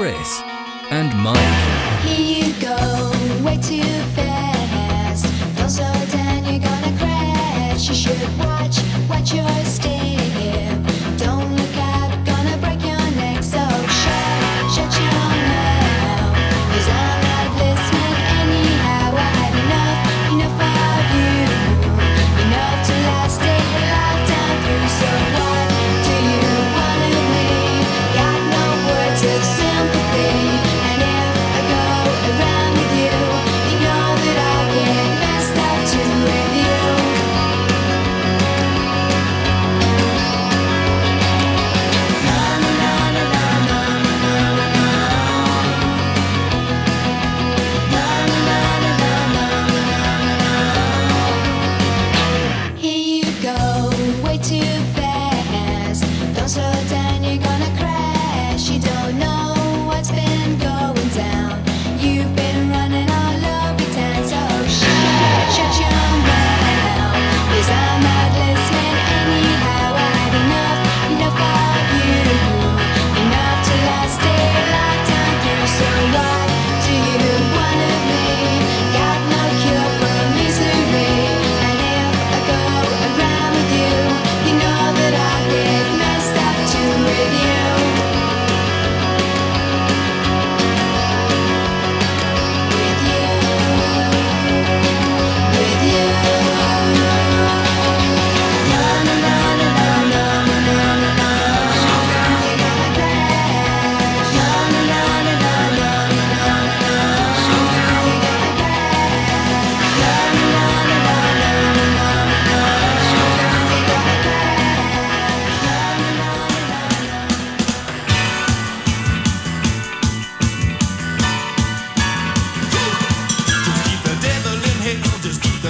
Chris, and Mike. Here you go.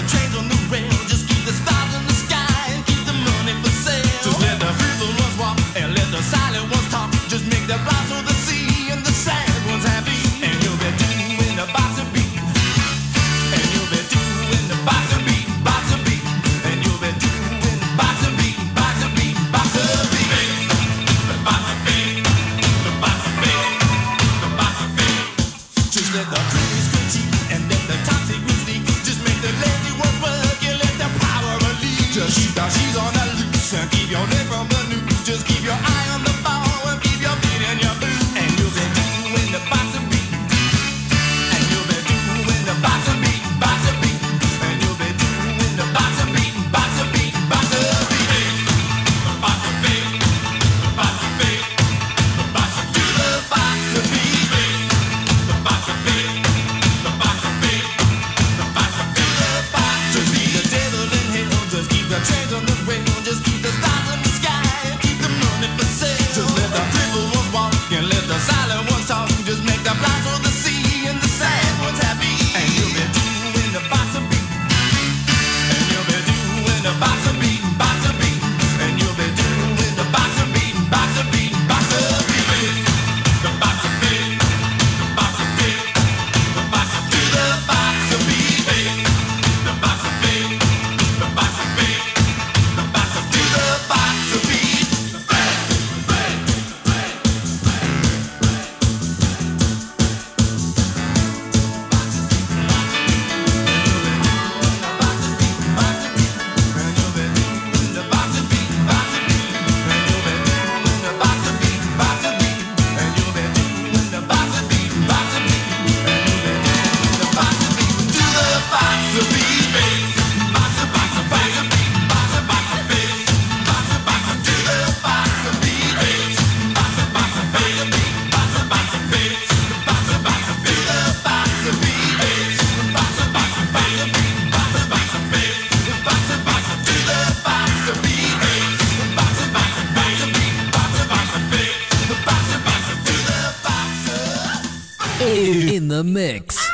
The trains will move. in, the mix.